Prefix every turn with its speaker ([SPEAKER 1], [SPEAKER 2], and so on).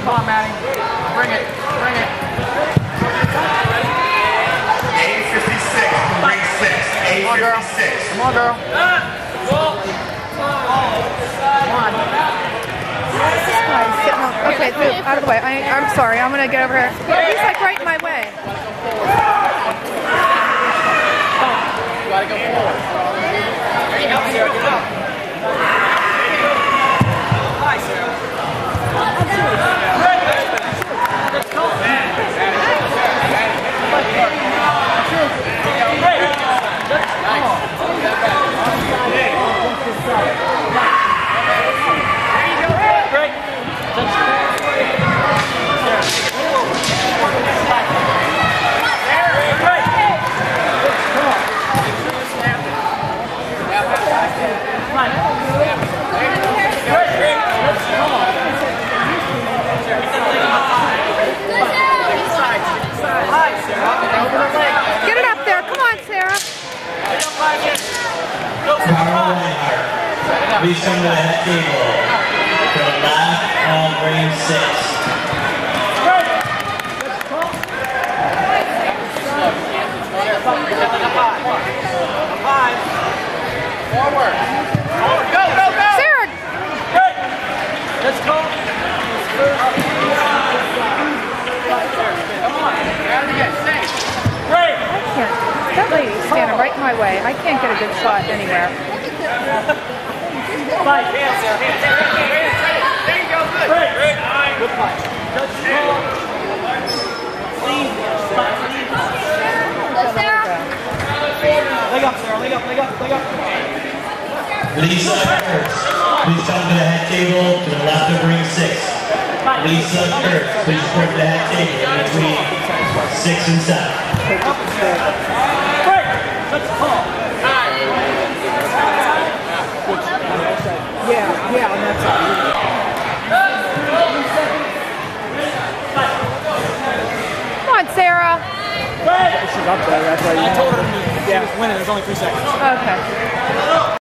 [SPEAKER 1] Come on. Bring it. Bring it.
[SPEAKER 2] A56 from ring.
[SPEAKER 1] Come on, girl. Come on, girl.
[SPEAKER 3] Okay, out of the way. I, I'm sorry. I'm gonna get over here. He's like right in my way.
[SPEAKER 1] You gotta go forward. There you go, Sara. Get up. Hi, Sara.
[SPEAKER 3] Get it up there. Come on, Sara.
[SPEAKER 4] Carl Reinhardt. Please come to the head table for the last of ring six.
[SPEAKER 1] Forward. Forward. Go, go, go.
[SPEAKER 3] Sara,
[SPEAKER 1] Let's go. Come on. Out of the gate. Stay. Great.
[SPEAKER 3] I can't. That lady's standing right in my way. I can't get a good shot anywhere.
[SPEAKER 1] Fight. Hands, Sara. Hands, Sara. Hands, hands. There you go. Good. Great. Great. Good fight. Touch the ball. Clean. Clean. Leg up, Sara. Leg up, leg up, leg up.
[SPEAKER 4] Lisa Kurtz. Please come to the head table to the left of ring six. Lisa Kurtz. Please come to the head table between six and seven.
[SPEAKER 1] Great. Touch the ball.
[SPEAKER 3] Yeah, yeah, on that side. Come on, Sara.
[SPEAKER 1] Great. She's up there. That's why you I told her to move. She was winning. There's only three seconds.
[SPEAKER 3] Okay.